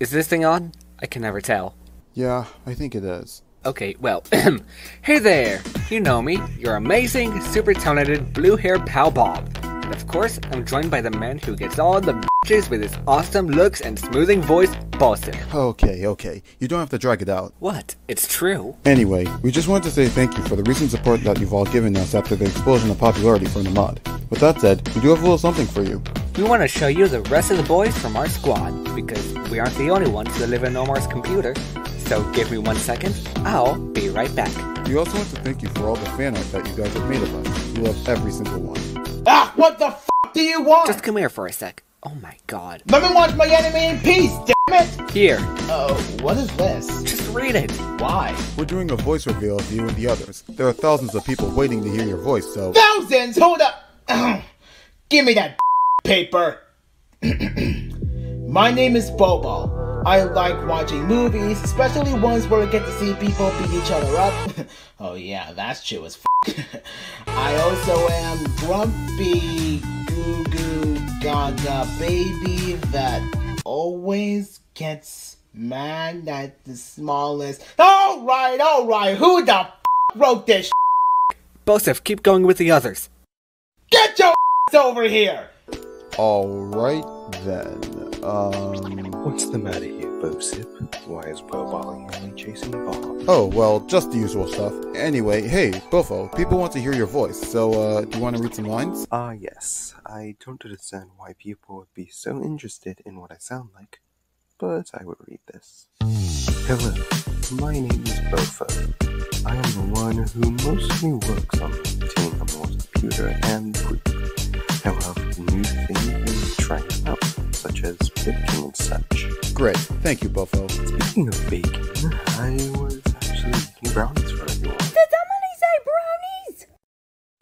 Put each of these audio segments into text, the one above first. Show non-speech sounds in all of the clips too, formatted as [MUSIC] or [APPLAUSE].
Is this thing on? I can never tell. Yeah, I think it is. Okay, well, [CLEARS THROAT] hey there! You know me, your amazing, super talented, blue haired pal Bob. And of course, I'm joined by the man who gets all the bitches with his awesome looks and smoothing voice, Boston. Okay, okay. You don't have to drag it out. What? It's true. Anyway, we just wanted to say thank you for the recent support that you've all given us after the explosion of popularity from the mod. With that said, we do have a little something for you. We want to show you the rest of the boys from our squad, because we aren't the only ones that live in Amor's computer. So give me one second, I'll be right back. We also want to thank you for all the fan art that you guys have made of us. We love every single one. Ah, what the f do you want? Just come here for a sec. Oh my god. Let me watch my anime in peace, damn it! Here, Oh, what is this? just read it. Why? We're doing a voice reveal of you and the others. There are thousands of people waiting to hear your voice, so Thousands! Hold up! [CLEARS THROAT] Give me that paper! [CLEARS THROAT] my name is Bobo. I like watching movies, especially ones where I get to see people beat each other up. [LAUGHS] oh yeah, that's true as f. [LAUGHS] I also am Grumpy Goo Goo Gaga Baby that always gets mad at the smallest. Alright, alright, who the f wrote this? Bosip, keep going with the others. Get your ass [LAUGHS] over here! Alright then. Um. What's the matter here, Bosip? Why is Bobali only chasing Bob? Oh, well, just the usual stuff. Anyway, hey, Bofo, people want to hear your voice, so, uh, do you want to read some lines? Ah, yes. I don't understand why people would be so interested in what I sound like, but I will read this. Hello, my name is Bofo. I am the one who mostly works on maintaining Amor's computer and Great, thank you, Buffo. Speaking of baking, I was actually making brownies for everyone. Did somebody say brownies?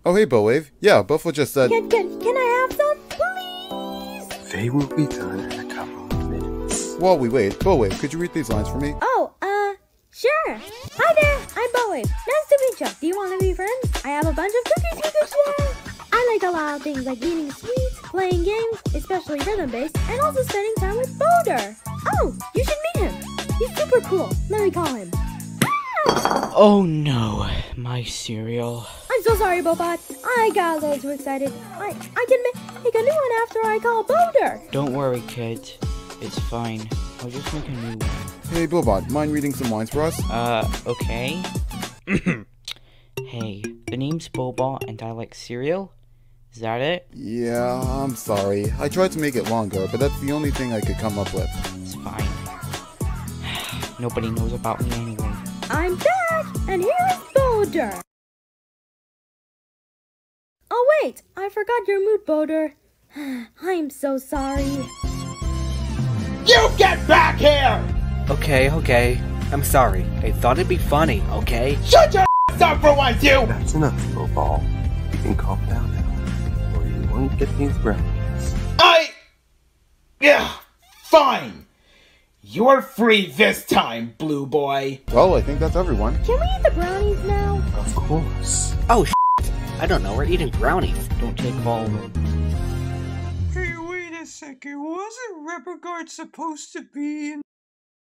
Oh, hey, Bowwave. Yeah, Buffo just said. Can, can, can I have some, please? They will be done in a couple of minutes. While we wait, Bowwave, could you read these lines for me? Oh, uh, sure. Hi there, I'm Bowie. Nice to meet you. Do you want to be friends? I have a bunch of cookies you can share. I like a lot of things like eating sweets, playing games, especially rhythm-based, and also spending time with Boulder. Oh, you should meet him. He's super cool. Let me call him. Oh no, my cereal. I'm so sorry, Bobot. I got a little too excited. I, I can ma- make a new one after I call Boulder. Don't worry, kid. It's fine. I'll just make a new one. Hey, Bobot, mind reading some lines for us? Uh, okay. [COUGHS] hey, the name's Bobot and I like cereal. Is that it? Yeah, I'm sorry. I tried to make it longer, but that's the only thing I could come up with. It's fine. [SIGHS] Nobody knows about me anyway. I'm back, and here is Boulder. Oh wait, I forgot your mood, Boulder. [SIGHS] I'm so sorry. You get back here! Okay, okay. I'm sorry. I thought it'd be funny, okay? Shut your ass [LAUGHS] up for once, you! That's enough, Bobal. You can calm down now, or you won't get these brownies. I. Yeah, fine. You're free this time, Blue Boy. Well, I think that's everyone. Can we eat the brownies now? Of course. Oh, I don't know. We're eating brownies. Don't take them all of them. Hey, wait a second. Wasn't Rubber supposed to be in